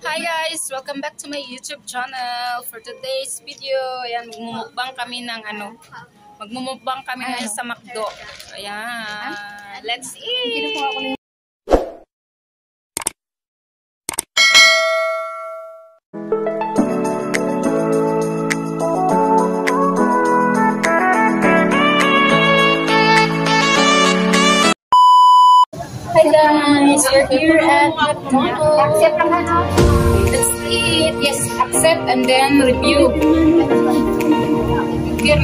Hi guys! Welcome back to my YouTube channel. For today's video, ayan, magmumukbang kami ng ano, magmumukbang kami ngayon sa McDo. Ayan, let's eat! Hi guys! We're here at McDonald's. Let's eat. Yes, accept and then review. Here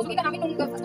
So, ginamit.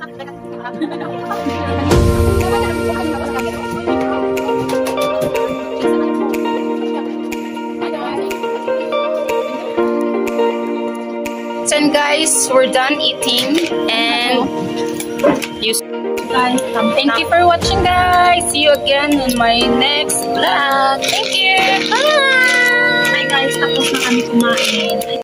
And guys, we're done eating and you Thank you for watching guys. See you again in my next vlog. Thank you. Bye. Hi guys, tapos na kami kumain.